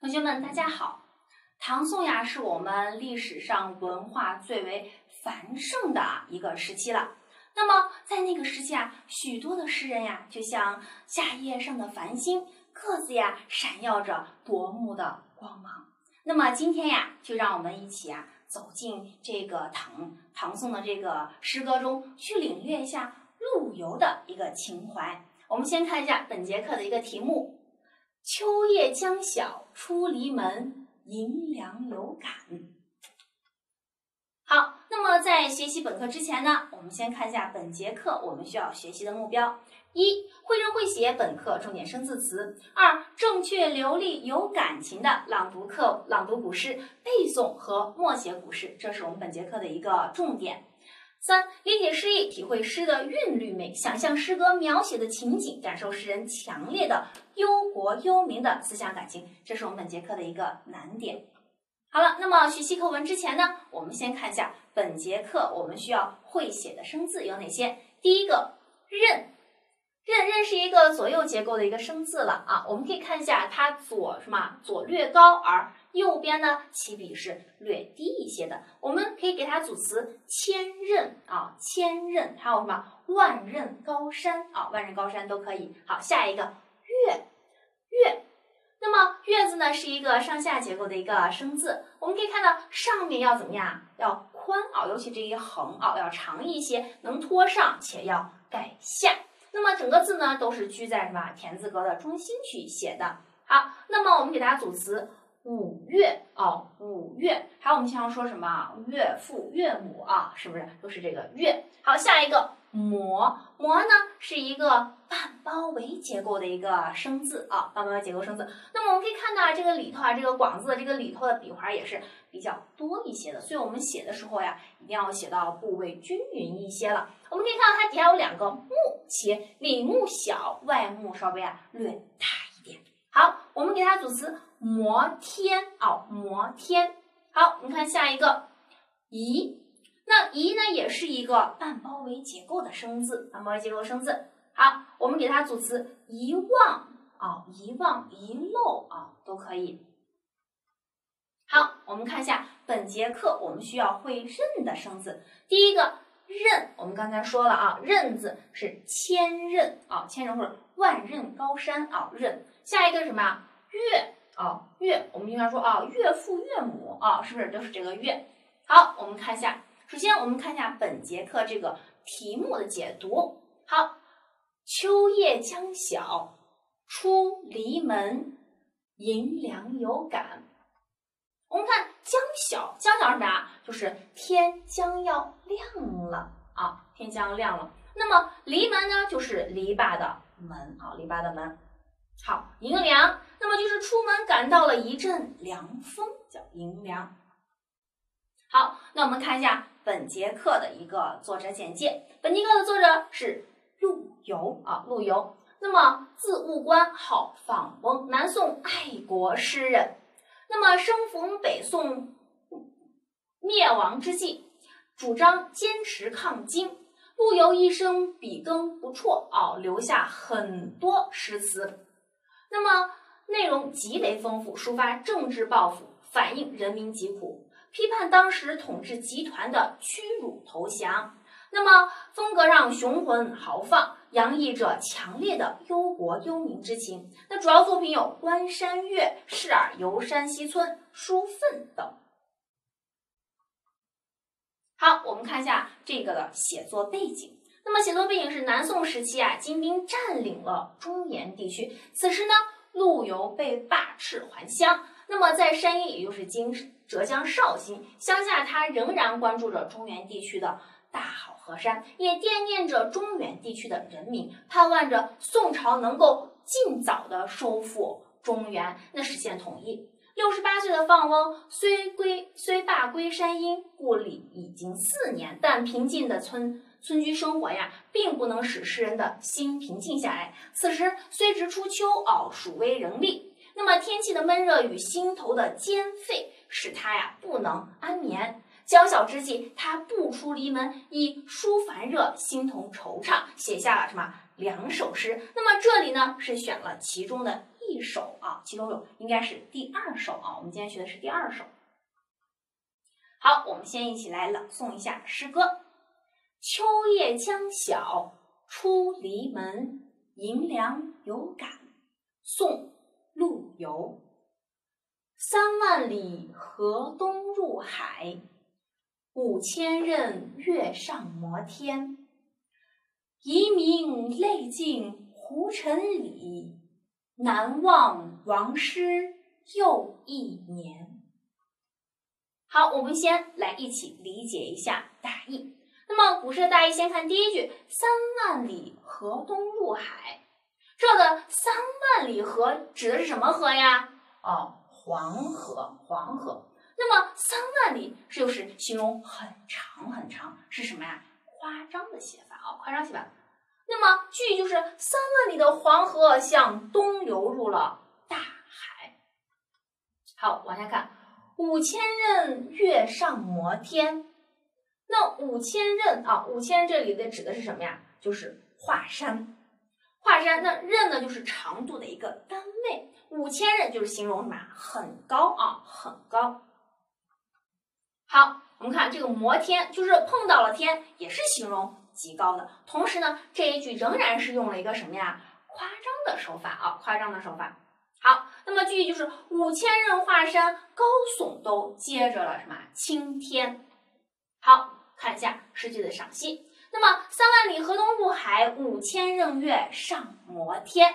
同学们，大家好！唐宋呀，是我们历史上文化最为繁盛的一个时期了。那么，在那个时期啊，许多的诗人呀，就像夏夜上的繁星，各自呀闪耀着夺目的光芒。那么今天呀，就让我们一起啊，走进这个唐唐宋的这个诗歌中，去领略一下陆游的一个情怀。我们先看一下本节课的一个题目。秋夜将晓出篱门，迎凉有感。好，那么在学习本课之前呢，我们先看一下本节课我们需要学习的目标：一、会认会写本课重点生字词；二、正确流利有感情的朗读课朗读古诗、背诵和默写古诗，这是我们本节课的一个重点。三、理解诗意，体会诗的韵律美，想象诗歌描写的情景，感受诗人强烈的忧国忧民的思想感情，这是我们本节课的一个难点。好了，那么学习课文之前呢，我们先看一下本节课我们需要会写的生字有哪些。第一个“任”，“认认”是一个左右结构的一个生字了啊，我们可以看一下它左什么左略高而。右边呢，起笔是略低一些的，我们可以给它组词千仞啊，千仞，还有什么万仞高山啊，万仞高山都可以。好，下一个月月，那么月字呢是一个上下结构的一个生字，我们可以看到上面要怎么样？要宽啊，尤其这一横啊要长一些，能托上且要盖下。那么整个字呢都是居在什么田字格的中心去写的。好，那么我们给它组词。五岳哦，五岳，还有我们经常说什么岳父岳母啊，是不是都是这个岳？好，下一个馍，馍呢是一个半包围结构的一个生字啊，半包围结构生字。那么我们可以看到啊这个里头啊，这个广字的这个里头的笔画也是比较多一些的，所以我们写的时候呀，一定要写到部位均匀一些了。我们可以看到它底下有两个木，且里木小，外木稍微啊略大一点。好，我们给它组词。摩天哦，摩天。好，我们看下一个遗。那遗呢，也是一个半包围结构的生字，半包围结构生字。好，我们给它组词遗忘啊，遗忘、遗漏啊，都可以。好，我们看一下本节课我们需要会认的生字。第一个认，我们刚才说了啊，认字是千仞啊，千仞或者万仞高山啊，认。下一个什么月？啊，岳，我们经常说啊，岳父岳母啊，是不是都是这个岳？好，我们看一下，首先我们看一下本节课这个题目的解读。好，秋夜将晓出篱门，迎凉有感。我们看将晓，将晓是什么呀？就是天将要亮了啊，天将要亮了。那么篱门呢，就是篱笆的门啊，篱笆的门。好，迎凉。那么就是出门感到了一阵凉风，叫迎凉。好，那我们看一下本节课的一个作者简介。本节课的作者是陆游啊，陆游。那么字务观，号放翁，南宋爱国诗人。那么生逢北宋灭亡之际，主张坚持抗金。陆游一生笔耕不辍啊，留下很多诗词。那么内容极为丰富，抒发政治抱负，反映人民疾苦，批判当时统治集团的屈辱投降。那么风格上雄浑豪放，洋溢着强烈的忧国忧民之情。那主要作品有《关山月》《示尔游山西村》《书愤》等。好，我们看一下这个的写作背景。那么写作背景是南宋时期啊，金兵占领了中原地区，此时呢。陆游被罢斥还乡，那么在山阴，也就是今浙江绍兴乡下，他仍然关注着中原地区的大好河山，也惦念着中原地区的人民，盼望着宋朝能够尽早的收复中原，那实现统一。六十八岁的放翁虽归虽罢归山阴，故里已经四年，但平静的村。村居生活呀，并不能使诗人的心平静下来。此时虽值初秋，哦，暑微仍立。那么天气的闷热与心头的煎沸，使他呀不能安眠。将晓之际，他不出篱门，以舒烦热，心同惆怅，写下了什么两首诗？那么这里呢是选了其中的一首啊，其中有应该是第二首啊，我们今天学的是第二首。好，我们先一起来朗诵一下诗歌：秋夜将晓，出篱门，迎凉有感。宋·陆游。三万里河东入海，五千仞岳上摩天。遗民泪尽胡尘里，南望王师又一年。好，我们先来一起理解一下大意。那么古诗的大意，先看第一句：“三万里河东入海。”这的三万里河指的是什么河呀？哦。黄河，黄河。那么三万里就是形容很长很长，是什么呀？夸张的写法啊，夸张写法。那么句意就是三万里的黄河向东流入了大海。好，往下看，五千仞岳上摩天。那五千仞啊，五千这里的指的是什么呀？就是华山。华山，那仞呢，就是长度的一个单位。五千仞就是形容什么？很高啊，很高。好，我们看这个摩天，就是碰到了天，也是形容极高的。同时呢，这一句仍然是用了一个什么呀？夸张的手法啊，夸张的手法。好，那么句就是五千仞华山高耸，都接着了什么？青天。好，看一下诗句的赏析。那么三万里河东入海，五千仞岳上摩天。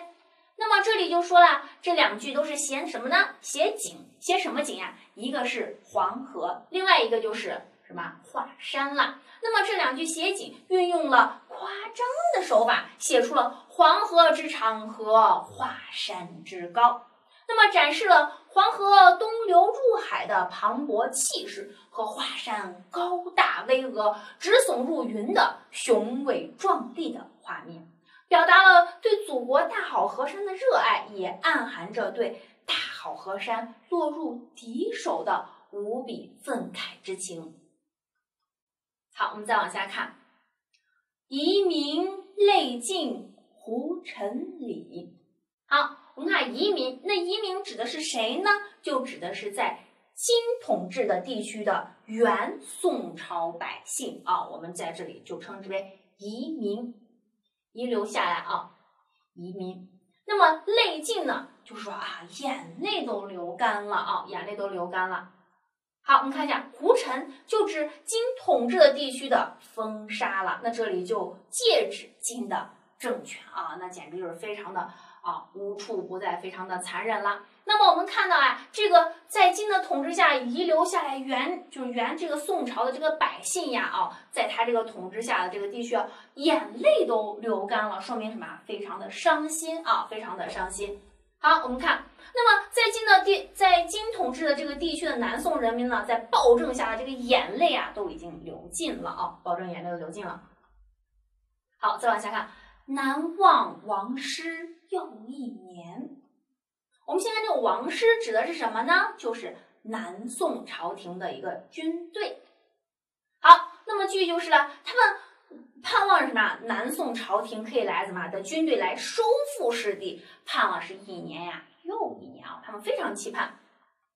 那么这里就说了，这两句都是写什么呢？写景，写什么景呀？一个是黄河，另外一个就是什么华山了。那么这两句写景，运用了夸张的手法，写出了黄河之长和华山之高。那么展示了黄河东流入海的磅礴气势和华山高大巍峨、直耸入云的雄伟壮丽的画面。表达了对祖国大好河山的热爱，也暗含着对大好河山落入敌手的无比愤慨之情。好，我们再往下看，遗民泪尽胡尘里。好，我们看移民，那移民指的是谁呢？就指的是在金统治的地区的原宋朝百姓啊，我们在这里就称之为移民。遗留下来啊，移民。那么泪尽呢，就说啊，眼泪都流干了啊，眼泪都流干了。好，我们看一下胡尘，就指金统治的地区的风沙了。那这里就借指金的政权啊，那简直就是非常的啊，无处不在，非常的残忍了。那么我们看到啊，这个在金的统治下遗留下来原就是原这个宋朝的这个百姓呀，啊，在他这个统治下的这个地区，眼泪都流干了，说明什么？非常的伤心啊，非常的伤心。好，我们看，那么在金的地，在金统治的这个地区的南宋人民呢，在暴政下的这个眼泪啊，都已经流尽了啊，暴政眼泪都流尽了。好，再往下看，南望王师又一年。我们现在这个王师指的是什么呢？就是南宋朝廷的一个军队。好，那么句就是了，他们盼望什么？南宋朝廷可以来怎么的军队来收复失地，盼望是一年呀又一年啊，他们非常期盼。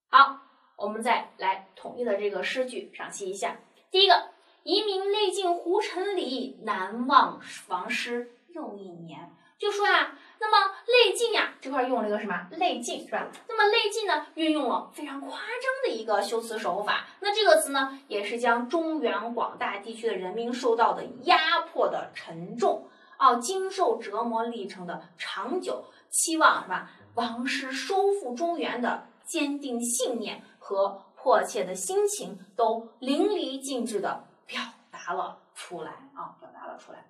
好，我们再来统一的这个诗句赏析一下。第一个，遗民泪尽胡尘里，南望王师又一年，就说呀。那么泪尽呀，这块用了一个什么泪尽是吧？那么泪尽呢，运用了非常夸张的一个修辞手法。那这个词呢，也是将中原广大地区的人民受到的压迫的沉重啊，经受折磨历程的长久，期望是吧？王师收复中原的坚定信念和迫切的心情，都淋漓尽致的表达了出来啊，表达了出来。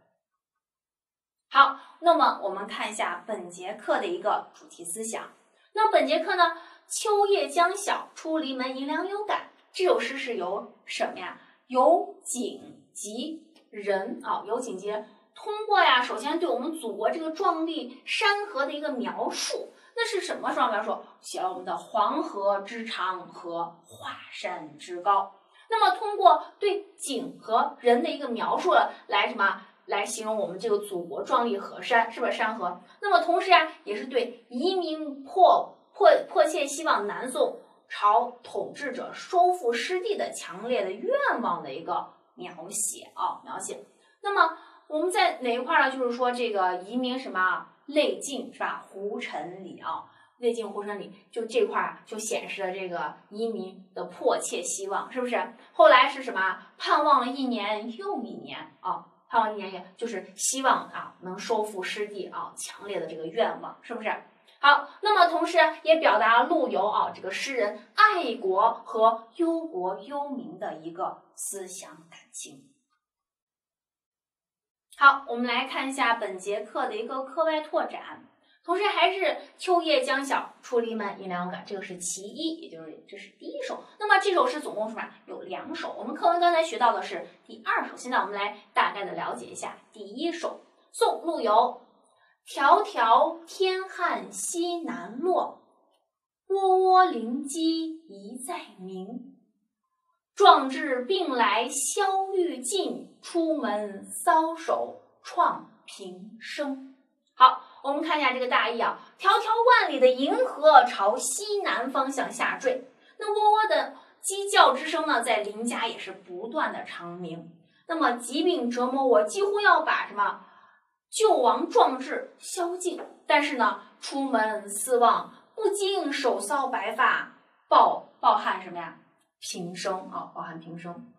好，那么我们看一下本节课的一个主题思想。那本节课呢，秋夜将晓，出篱门迎凉有感。这首诗是由什么呀？由景及人啊，由景及人通过呀，首先对我们祖国这个壮丽山河的一个描述，那是什么双描述？写了我们的黄河之长和华山之高。那么通过对景和人的一个描述了，来什么？来形容我们这个祖国壮丽河山，是不是山河？那么同时呀，也是对移民迫迫迫切希望南宋朝统治者收复失地的强烈的愿望的一个描写啊，描写。那么我们在哪一块呢？就是说这个移民什么泪尽是吧？胡尘里啊，泪尽胡尘里，就这块儿就显示了这个移民的迫切希望，是不是？后来是什么？盼望了一年又一年啊。盼望一年也就是希望啊，能收复失地啊，强烈的这个愿望，是不是？好，那么同时也表达陆游啊这个诗人爱国和忧国忧民的一个思想感情。好，我们来看一下本节课的一个课外拓展。同时还是秋夜将晓出篱门迎凉感，这个是其一，也就是这是第一首。那么这首诗总共是吧有两首。我们课文刚才学到的是第二首，现在我们来大概的了解一下第一首。宋陆游：迢迢天汉西南落，窝窝灵鸡一再鸣。壮志病来消欲尽，出门搔首创平生。我们看一下这个大意啊，迢迢万里的银河朝西南方向下坠，那喔喔的鸡叫之声呢，在邻家也是不断的长鸣。那么疾病折磨我，几乎要把什么救亡壮志消尽。但是呢，出门四望，不禁手搔白发，抱抱憾什么呀？平生啊，抱憾平生。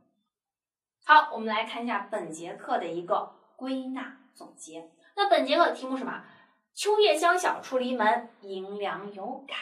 好，我们来看一下本节课的一个归纳总结。那本节课题目什么？秋夜将晓出篱门，迎凉有感。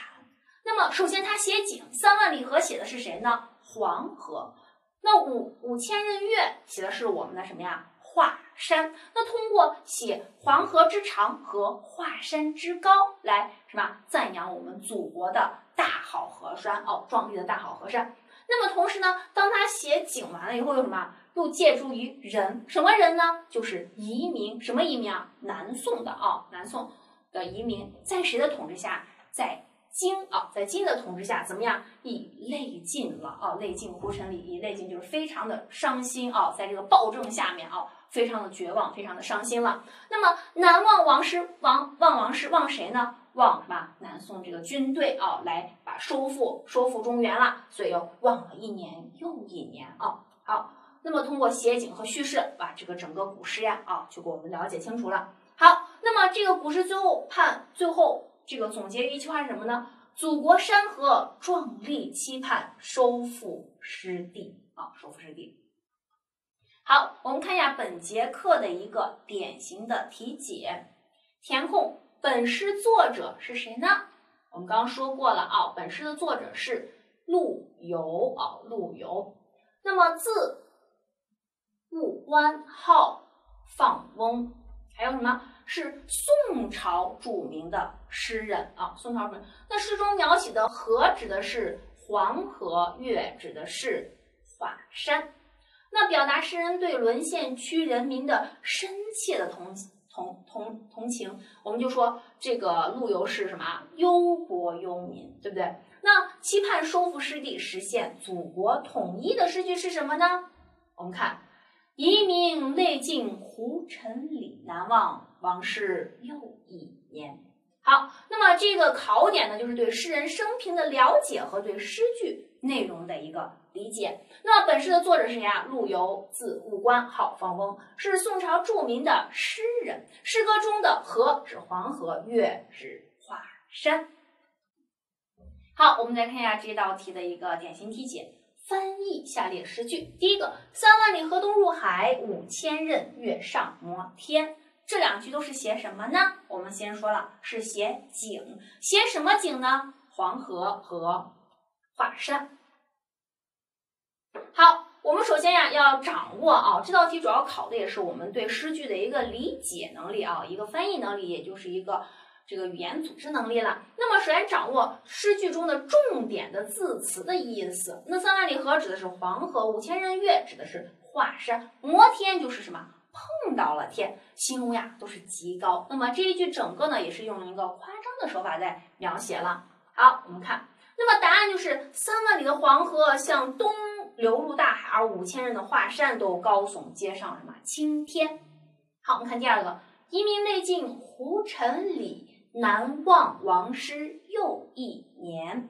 那么，首先他写景，三万里河写的是谁呢？黄河。那五五千仞岳写的是我们的什么呀？华山。那通过写黄河之长和华山之高来什么赞扬我们祖国的大好河山哦，壮丽的大好河山。那么同时呢，当他写景完了以后，又什么？又借助于人，什么人呢？就是移民，什么移民啊？南宋的啊，南宋。的移民在谁的统治下？在金啊，在金的统治下怎么样？以泪尽了啊，泪尽胡尘里，以泪尽就是非常的伤心啊，在这个暴政下面啊，非常的绝望，非常的伤心了。那么南望王师，王望王师，望谁呢？望什么？南宋这个军队啊，来把收复收复中原了，所以又望了一年又一年啊。好，那么通过写景和叙事，把这个整个古诗呀啊，就给我们了解清楚了。好。那么这个古诗最后判最后这个总结一句话是什么呢？祖国山河壮丽，期盼收复失地啊，收复失地。好，我们看一下本节课的一个典型的题解，填空。本诗作者是谁呢？我们刚刚说过了啊，本诗的作者是陆游啊，陆游。那么字务观，号放翁，还有什么？是宋朝著名的诗人啊，宋朝著名。那诗中描写的河指的是黄河，月指的是华山。那表达诗人对沦陷区人民的深切的同同同同情，我们就说这个陆游是什么？忧国忧民，对不对？那期盼收复失地，实现祖国统一的诗句是什么呢？我们看。遗民泪尽胡尘里，难忘往事又一年。好，那么这个考点呢，就是对诗人生平的了解和对诗句内容的一个理解。那么本诗的作者是谁呀？陆游，字务观，号放翁，是宋朝著名的诗人。诗歌中的河指黄河，月指华山。好，我们再看一下这道题的一个典型题解。翻译下列诗句。第一个，三万里河东入海，五千仞岳上摩天。这两句都是写什么呢？我们先说了，是写景。写什么景呢？黄河和华山。好，我们首先呀要掌握啊，这道题主要考的也是我们对诗句的一个理解能力啊，一个翻译能力，也就是一个。这个语言组织能力了。那么，首先掌握诗句中的重点的字词的意思。那三万里河指的是黄河，五千仞岳指的是华山，摩天就是什么？碰到了天，形容呀都是极高。那么这一句整个呢，也是用一个夸张的手法在描写了。好，我们看，那么答案就是三万里的黄河向东流入大海，而五千仞的华山都高耸接上什么青天。好，我们看第二个，移民泪尽胡尘里，南望王师又一年。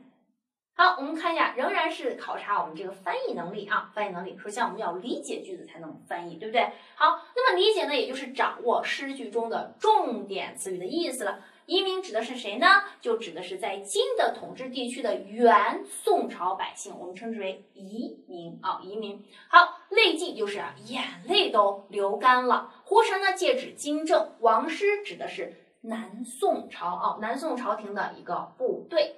好，我们看一下，仍然是考察我们这个翻译能力啊，翻译能力。首先我们要理解句子才能翻译，对不对？好，那么理解呢，也就是掌握诗句中的重点词语的意思了。移民指的是谁呢？就指的是在金的统治地区的原宋朝百姓，我们称之为移民啊，移民。好，泪尽就是眼泪都流干了。胡尘呢，借指金政，王师指的是南宋朝啊，南宋朝廷的一个部队。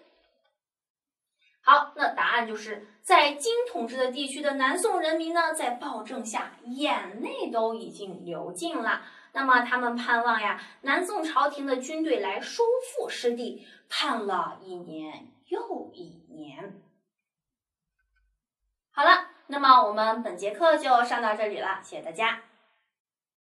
好，那答案就是在金统治的地区的南宋人民呢，在暴政下眼泪都已经流尽了。那么他们盼望呀，南宋朝廷的军队来收复失地，盼了一年又一年。好了，那么我们本节课就上到这里了，谢谢大家。